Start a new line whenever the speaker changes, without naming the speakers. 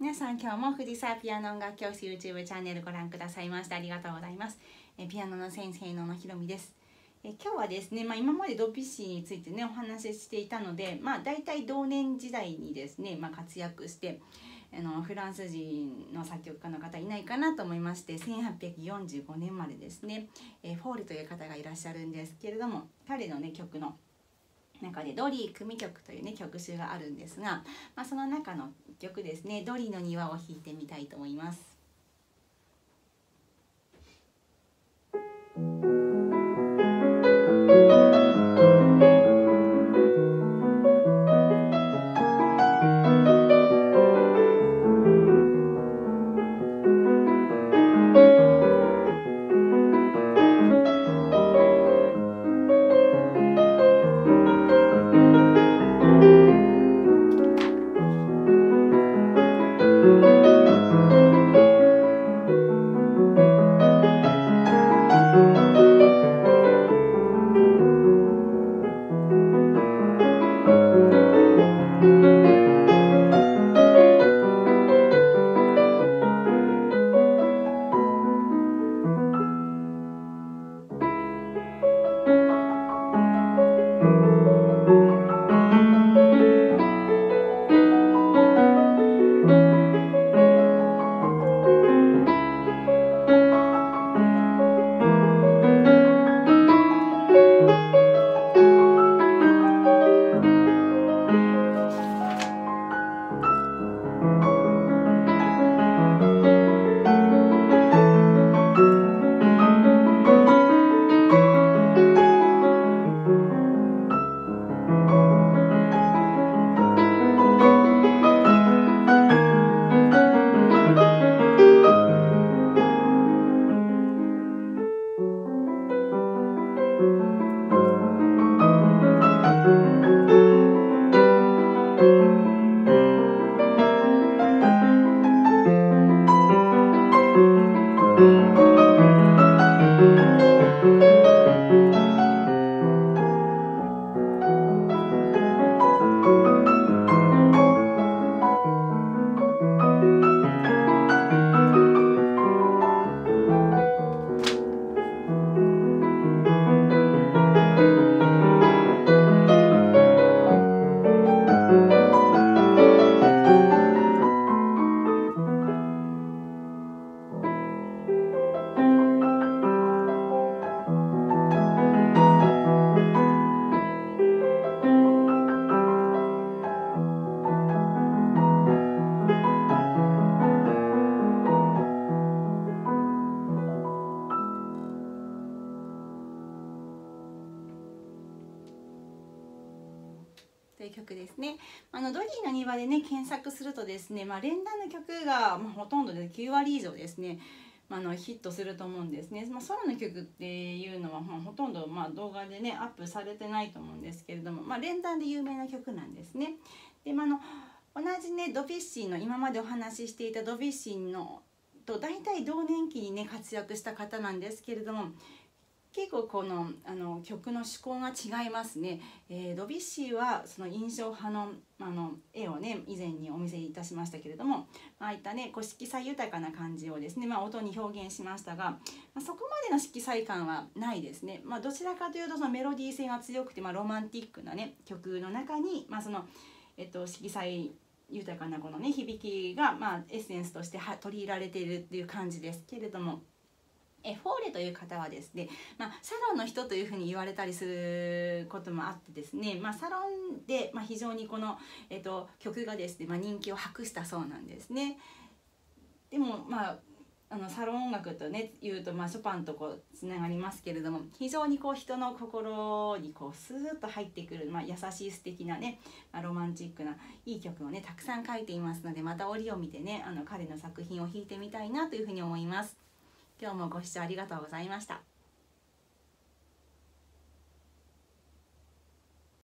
皆さん今日も藤沢ピアノ音楽教室 YouTube チャンネルご覧くださいましてありがとうございます。えピアノの先生の野ひろみです。え今日はですね、まあ、今までドビュッシーについてねお話ししていたのでまあ大体同年時代にですね、まあ、活躍してあのフランス人の作曲家の方いないかなと思いまして1845年までですね、えフォーレという方がいらっしゃるんですけれども彼のね曲の中でドリー組曲というね曲集があるんですが、まあ、その中の曲ですね「ドリーの庭」を弾いてみたいと思います。という曲ですね。あのドリーの庭でね検索するとですね、まあ、連弾の曲が、まあ、ほとんどで9割以上ですね、まあ、のヒットすると思うんですね。まあ、ソロの曲っていうのは、まあ、ほとんど、まあ、動画でねアップされてないと思うんですけれども、まあ、連弾で有名な曲なんですね。で、まあ、の同じねドビッシーの今までお話ししていたドビッシーのと大体同年期にね活躍した方なんですけれども結構このあの曲の思考が違いますね、えー、ドビッシーはその印象派のあの絵をね以前にお見せいたしましたけれどもああいったねこう色彩豊かな感じをですね、まあ、音に表現しましたが、まあ、そこまでの色彩感はないですね、まあ、どちらかというとそのメロディー性が強くて、まあ、ロマンティックなね曲の中に、まあ、その、えっと、色彩豊かなこのね響きが、まあ、エッセンスとしては取り入れられているっていう感じですけれども。えフォーレという方はですね、まあ、サロンの人というふうに言われたりすることもあってですね、まあ、サロンで、まあ、非常にこの、えっと、曲がですね、まあ、人気を博したそうなんですね。でもまああのサロン音楽とね言うと、まあ、ショパンとこうつながりますけれども非常にこう人の心にこうスーッと入ってくる、まあ、優しい素敵なね、まあ、ロマンチックないい曲をねたくさん書いていますのでまた折を見てねあの彼の作品を弾いてみたいなというふうに思います。今日もご視聴ありがとうございました。